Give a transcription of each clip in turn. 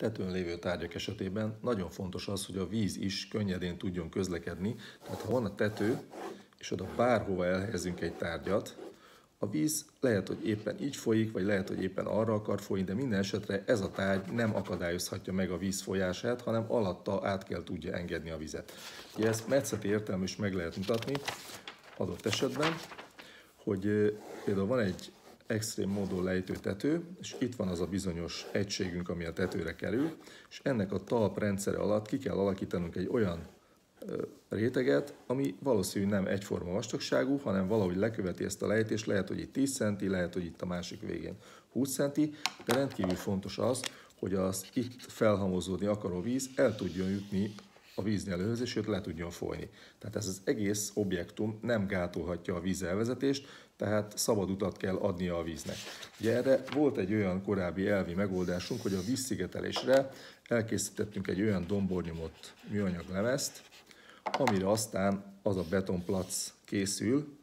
tetőn lévő tárgyak esetében nagyon fontos az, hogy a víz is könnyedén tudjon közlekedni. Tehát ha van a tető, és oda bárhova elhelyezünk egy tárgyat, a víz lehet, hogy éppen így folyik, vagy lehet, hogy éppen arra akar folyni, de minden esetre ez a tárgy nem akadályozhatja meg a víz folyását, hanem alatta át kell tudja engedni a vizet. Ugye ezt metszeti értelmű is meg lehet mutatni adott esetben, hogy például van egy extrém módon lejtő tető, és itt van az a bizonyos egységünk, ami a tetőre kerül, és ennek a talp rendszere alatt ki kell alakítanunk egy olyan réteget, ami valószínű nem egyforma vastagságú, hanem valahogy leköveti ezt a lejtést, lehet, hogy itt 10 centi, lehet, hogy itt a másik végén 20 centi, de rendkívül fontos az, hogy az itt felhamozódni akaró víz el tudjon jutni a víznyelőhöz, és őt le tudjon folyni. Tehát ez az egész objektum nem gátolhatja a víz elvezetést, tehát szabad utat kell adnia a víznek. Ugye erre volt egy olyan korábbi elvi megoldásunk, hogy a vízszigetelésre elkészítettünk egy olyan dombornyomott műanyag lemezt, amire aztán az a betonplac készül,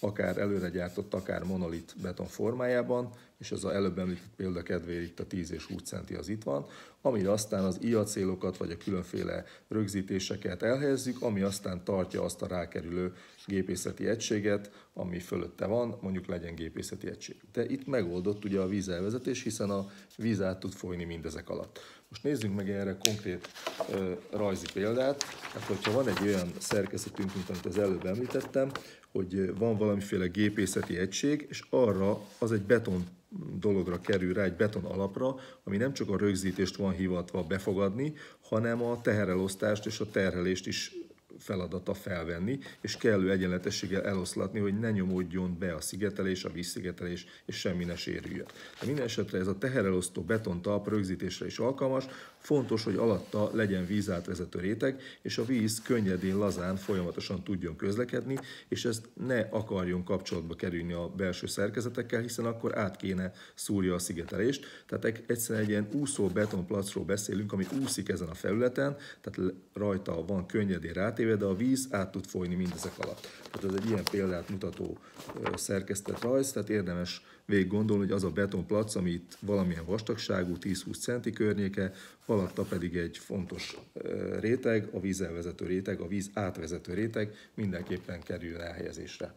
akár előre gyártott, akár monolit beton formájában, és az a előbb említett példa kedvéért itt a 10 és 20 centi az itt van, amire aztán az iacélokat vagy a különféle rögzítéseket elhelyezzük, ami aztán tartja azt a rákerülő gépészeti egységet, ami fölötte van, mondjuk legyen gépészeti egység. De itt megoldott ugye a vízelvezetés, hiszen a víz át tud folyni mindezek alatt. Most nézzünk meg erre konkrét ö, rajzi példát. Hát, hogyha van egy olyan szerkezetünk, mint amit az előbb említettem, hogy van valamiféle gépészeti egység, és arra az egy beton dologra kerül rá, egy beton alapra, ami nem csak a rögzítést van hivatva befogadni, hanem a teherelosztást és a terhelést is feladata felvenni, és kellő egyenletességgel eloszlatni, hogy ne nyomódjon be a szigetelés, a vízszigetelés, és semmi ne sérüljön. De minden esetre ez a teherelosztó betontalp rögzítésre is alkalmas, fontos, hogy alatta legyen vízátvezető réteg, és a víz könnyedén, lazán, folyamatosan tudjon közlekedni, és ezt ne akarjon kapcsolatba kerülni a belső szerkezetekkel, hiszen akkor át kéne szúrja a szigetelést. Tehát egyszerűen egy ilyen úszó betonplacról beszélünk, ami úszik ezen a felületen, tehát rajta van könnyedén rátéve, téve, de a víz át tud folyni mindezek alatt. Tehát ez egy ilyen példát mutató szerkesztett rajz, tehát érdemes végig gondolni, hogy az a betonplac, ami itt valamilyen vastagságú, 10-20 centi környéke, alatta pedig egy fontos réteg, a vízelvezető réteg, a víz átvezető réteg mindenképpen kerül elhelyezésre.